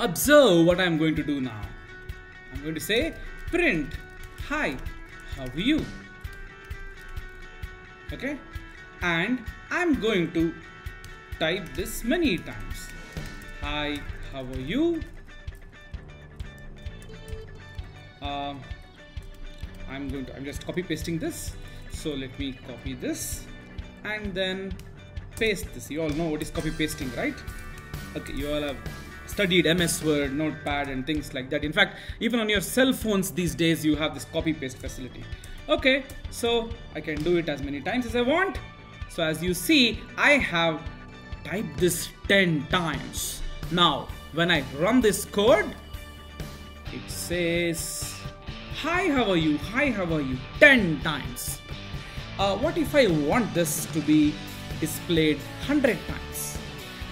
observe what I'm going to do now. I'm going to say print. Hi how are you? Okay? And I'm going to type this many times. Hi how are you? Um, I'm going to I'm just copy pasting this. So let me copy this and then paste this. You all know what is copy pasting right? Okay you all have studied ms word notepad and things like that. In fact even on your cell phones these days you have this copy paste facility. Okay so i can do it as many times as i want. So as you see i have typed this 10 times. Now when i run this code it says hi how are you? Hi how are you? 10 times. Uh, what if i want this to be displayed 100 times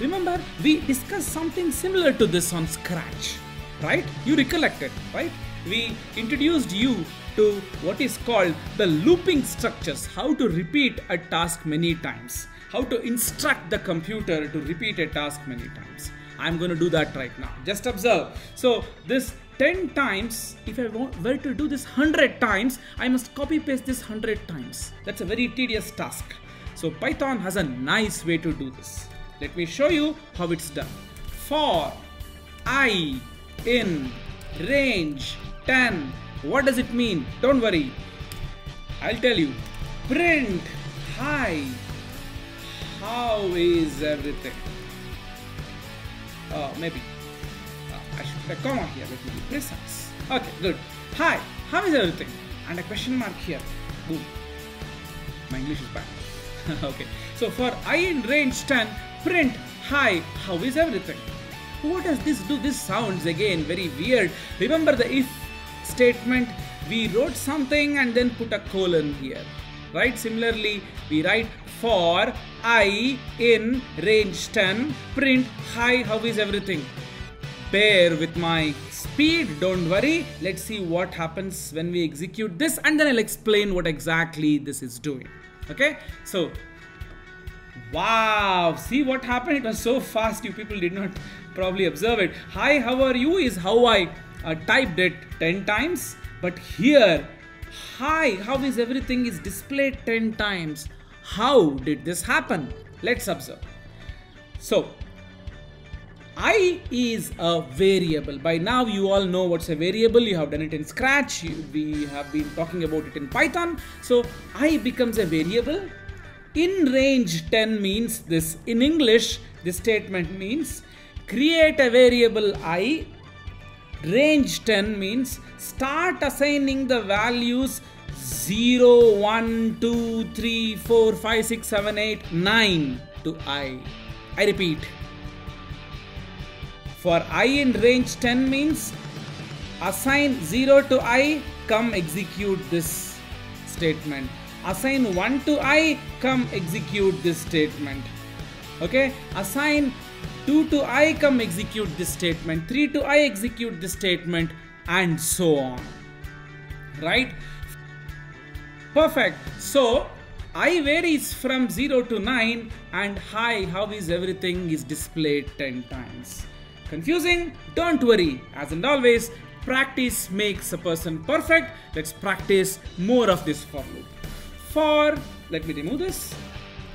remember we discussed something similar to this on scratch right? You recollect it right? We introduced you to what is called the looping structures how to repeat a task many times how to instruct the computer to repeat a task many times. I'm going to do that right now. Just observe. So this 10 times if i want, were to do this 100 times i must copy paste this 100 times. That's a very tedious task. So python has a nice way to do this let me show you how it's done. For i in range 10 what does it mean? Don't worry. I'll tell you. Print hi. How is everything? Uh, maybe. Uh, I should put a comma here. Let me be precise. Okay good. Hi how is everything? And a question mark here. Boom. My english is bad. Okay. So for i in range 10 print hi how is everything? What does this do? This sounds again very weird. Remember the if statement we wrote something and then put a colon here right? Similarly we write for i in range 10 print hi how is everything? Bear with my speed don't worry. Let's see what happens when we execute this and then i'll explain what exactly this is doing. Okay? So wow see what happened? It was so fast you people did not probably observe it. Hi how are you is how i uh, typed it 10 times but here hi how is everything is displayed 10 times? How did this happen? Let's observe. So i is a variable. By now you all know what's a variable. You have done it in scratch. We have been talking about it in python. So i becomes a variable in range 10 means this in english this statement means create a variable i. Range 10 means start assigning the values 0 1 2 3 4 5 6 7 8 9 to i. I repeat. For i in range 10 means assign 0 to i come execute this statement assign 1 to i come execute this statement. Okay? Assign 2 to i come execute this statement. 3 to i execute this statement and so on. Right? Perfect. So i varies from 0 to 9 and hi how is everything is displayed 10 times. Confusing? Don't worry. As and always practice makes a person perfect. Let's practice more of this for loop for let me remove this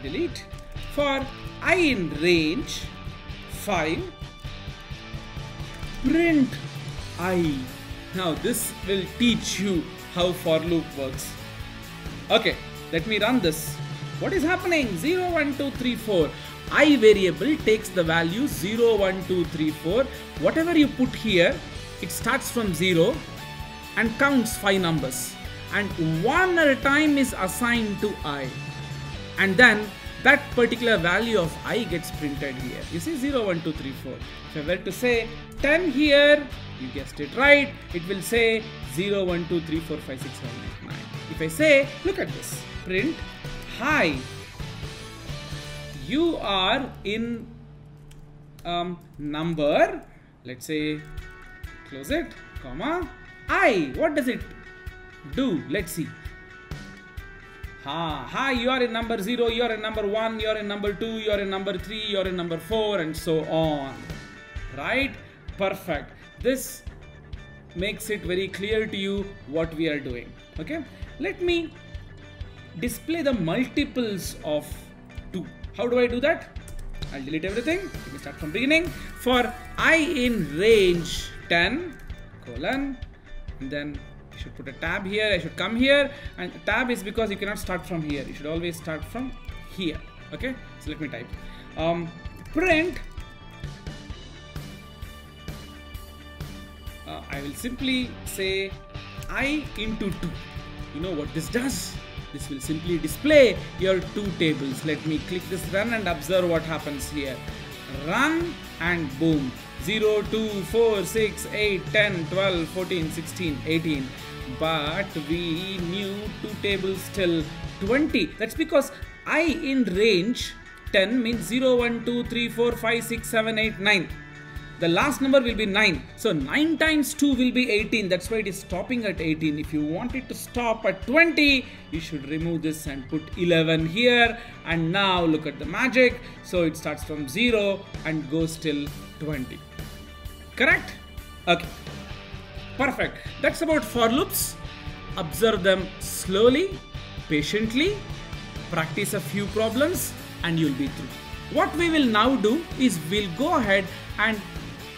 delete for i in range 5 print i. Now this will teach you how for loop works. Okay let me run this. What is happening? 0 1 2 3 4 i variable takes the value 0 1 2 3 4 whatever you put here it starts from 0 and counts five numbers and one at a time is assigned to i. And then that particular value of i gets printed here. You see 0 1 2 3 4 if i were to say 10 here you guessed it right. It will say 0 1 2 3 4 5 6 7 8 9 if i say look at this print hi you are in um, number let's say close it comma i. What does it do let's see. Ha hi you are in number 0 you are in number 1 you are in number 2 you are in number 3 you are in number 4 and so on. Right? Perfect. This makes it very clear to you what we are doing. Okay? Let me display the multiples of 2 how do i do that? I'll delete everything. Let me start from beginning. For i in range 10 colon and then you should put a tab here i should come here and tab is because you cannot start from here. You should always start from here okay? So let me type. Um, print. Uh, I will simply say i into 2 you know what this does? This will simply display your two tables. Let me click this run and observe what happens here run and boom. 0 2 4 6 8 10 12 14 16 18 but we knew two tables till 20 that's because i in range 10 means 0 1 2 3 4 5 6 7 8 9 the last number will be 9 so 9 times 2 will be 18 that's why it is stopping at 18 if you want it to stop at 20 you should remove this and put 11 here. And now look at the magic. So it starts from 0 and goes till 20 correct? Okay. Perfect. That's about for loops. Observe them slowly patiently. Practice a few problems and you'll be through. What we will now do is we'll go ahead and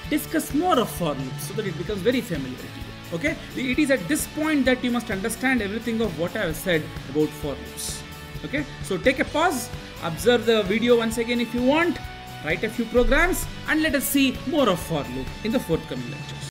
discuss more of for loops so that it becomes very familiar to you. Okay, it is at this point that you must understand everything of what I have said about for loops. Okay, so take a pause, observe the video once again if you want, write a few programs, and let us see more of for loop in the forthcoming lectures.